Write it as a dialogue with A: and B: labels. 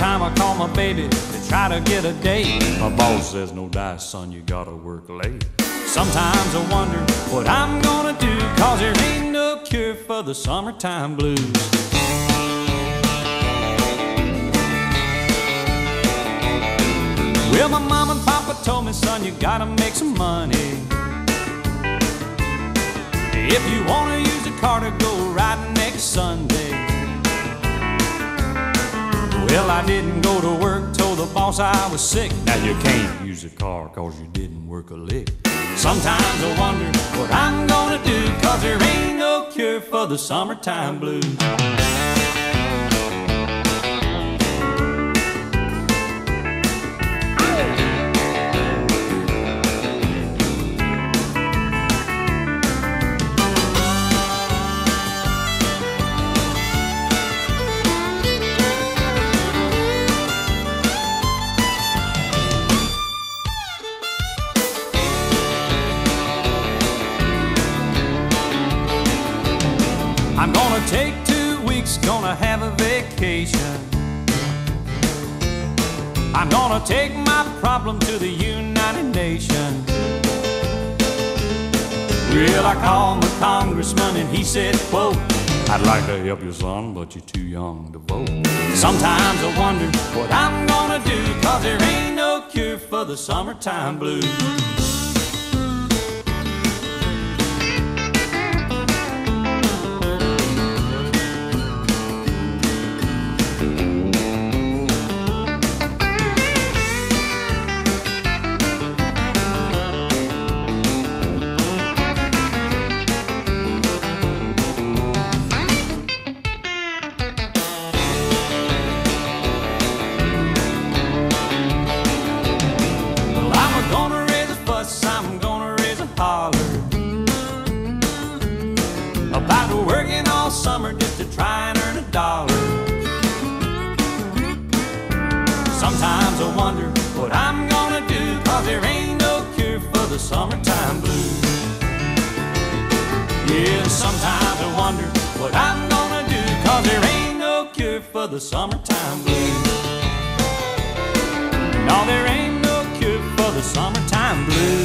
A: time I call my baby to try to get a date, my boss says, No dice, son, you gotta work late. Sometimes I wonder what I'm gonna do, cause there ain't no cure for the summertime blues. Well, my mom and papa told me, son, you gotta make some money. If you wanna use a car to go riding next Sunday. Well, I didn't go to work, told the boss I was sick. Now you can't use a car cause you didn't work a lick. Sometimes I wonder what I'm gonna do, cause there ain't no cure for the summertime blues. I'm gonna take two weeks, gonna have a vacation. I'm gonna take my problem to the United Nations. Well, I called my congressman and he said, quote, I'd like to help you, son, but you're too young to vote. Sometimes I wonder what I'm gonna do, cause there ain't no cure for the summertime blues. All summer just to try and earn a dollar. Sometimes I wonder what I'm gonna do, cause there ain't no cure for the summertime blues. Yeah, sometimes I wonder what I'm gonna do, cause there ain't no cure for the summertime blues. No, there ain't no cure for the summertime blues.